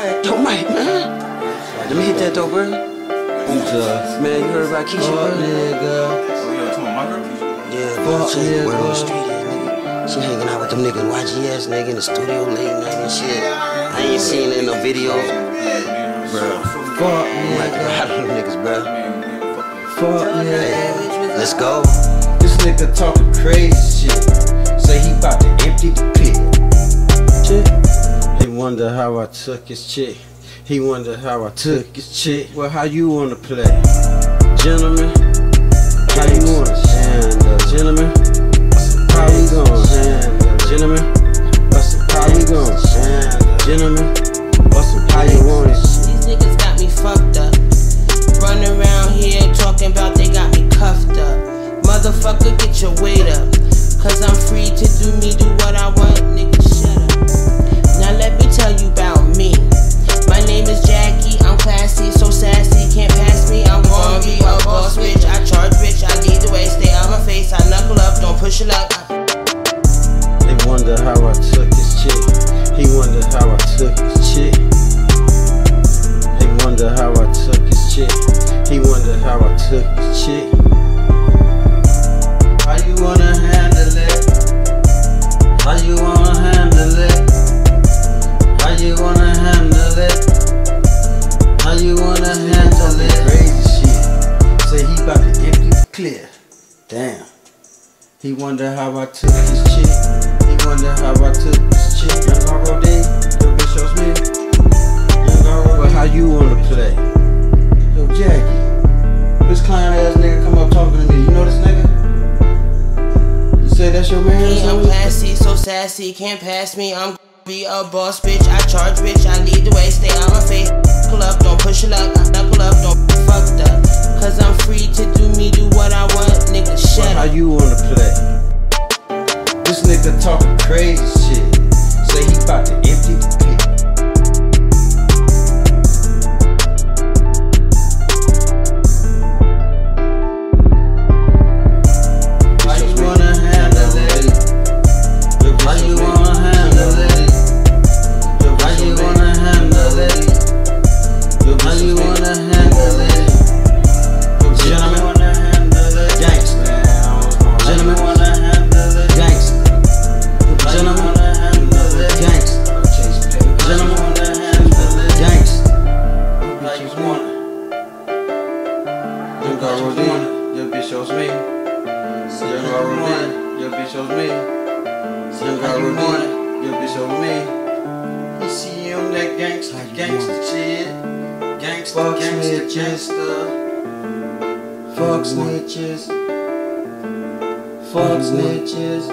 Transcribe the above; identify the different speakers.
Speaker 1: Mike. Yo, Mike, man. Let me hit that though, bro.
Speaker 2: Nigga.
Speaker 1: Man, you heard about Keisha,
Speaker 2: Fuck
Speaker 1: bro?
Speaker 2: Oh, nigga.
Speaker 3: Oh, yo, talking my girl, Keisha?
Speaker 1: Yeah, bro.
Speaker 2: Fuck
Speaker 1: She
Speaker 2: yeah,
Speaker 1: word on the street, yeah, nigga. She hanging out with them niggas, YG ass nigga in the studio late night and shit. I ain't seen her in no video. Bro,
Speaker 2: Fuck oh,
Speaker 1: I'm like,
Speaker 2: nigga.
Speaker 1: how them niggas, bro?
Speaker 2: Fuck nigga.
Speaker 1: Let's go.
Speaker 2: This nigga talking crazy shit. Say he about to empty the clip. He wonder how I took his chick. He wonder how I took his chick. Well, how you wanna play? Gentlemen, how you wanna handle? Gentlemen, how we gonna handle? Gentlemen, what's how we gonna handle? Gentlemen, what's how you want it?
Speaker 4: These niggas got me fucked up. Run around here talking about they got me cuffed up. Motherfucker, get your weight up. Cause I'm free to do me, do what I want, nigga,
Speaker 2: wonder how I took his chick. He wonder how I took his chick. They wonder how I took his chick. He wonder how I took his chick. How you wanna handle it? How you wanna handle it? How you wanna handle it? How you wanna handle it? Crazy shit. Say he to empty the clear. Damn. He wonder how I took his chick. He wonder how I took his chick. Young R.O.D. Yo, bitch, shows me. Young R.O.D. But how you wanna play? Yo, Jackie. This clown ass nigga come up talking to me. You know this nigga? You say that's your man?
Speaker 4: Me, I'm classy, so sassy, can't pass me. I'm be a boss bitch. I charge bitch, I lead the way, stay on my face. Pull up, don't push it up, knuckle up, don't
Speaker 2: This nigga talking crazy shit. Say he about to empty the clip. Young R.O.D. Your bitch shows me. Young R.O.D. Your bitch shows me. Young R.O.D. Your bitch shows me. You see him that gangsta, gangsta shit. Gangsta, gangsta, gangsta. Fuck snitches. Fuck snitches.